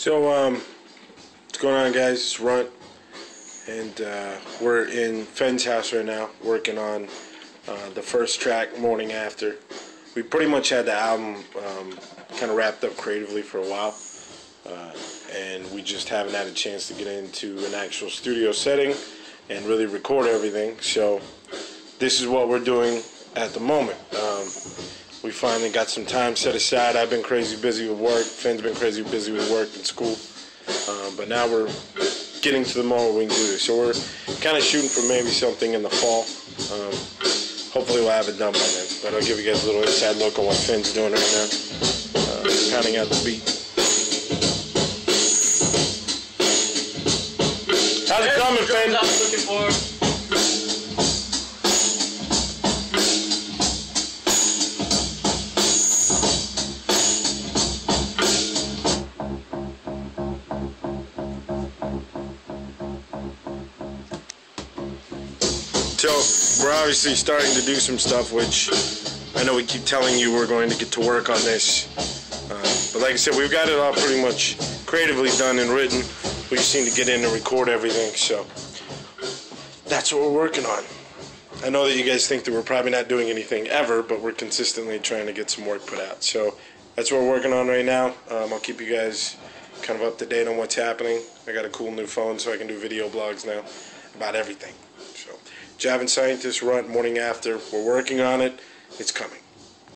So, um, what's going on, guys? It's Runt, and uh, we're in Finn's house right now, working on uh, the first track, Morning After. We pretty much had the album um, kind of wrapped up creatively for a while, uh, and we just haven't had a chance to get into an actual studio setting and really record everything. So, this is what we're doing at the moment. Um, we finally got some time set aside. I've been crazy busy with work. Finn's been crazy busy with work and school. Um, but now we're getting to the moment we can do this. So we're kind of shooting for maybe something in the fall. Um, hopefully we'll have it done by then. But I'll give you guys a little inside look on what Finn's doing right now. Uh, pounding out the beat. How's it coming, Finn? So we're obviously starting to do some stuff, which I know we keep telling you we're going to get to work on this. Uh, but like I said, we've got it all pretty much creatively done and written. We just need to get in and record everything. So that's what we're working on. I know that you guys think that we're probably not doing anything ever, but we're consistently trying to get some work put out. So that's what we're working on right now. Um, I'll keep you guys kind of up to date on what's happening. I got a cool new phone, so I can do video blogs now about everything. So, Jivin Scientist Runt Morning After. We're working on it. It's coming.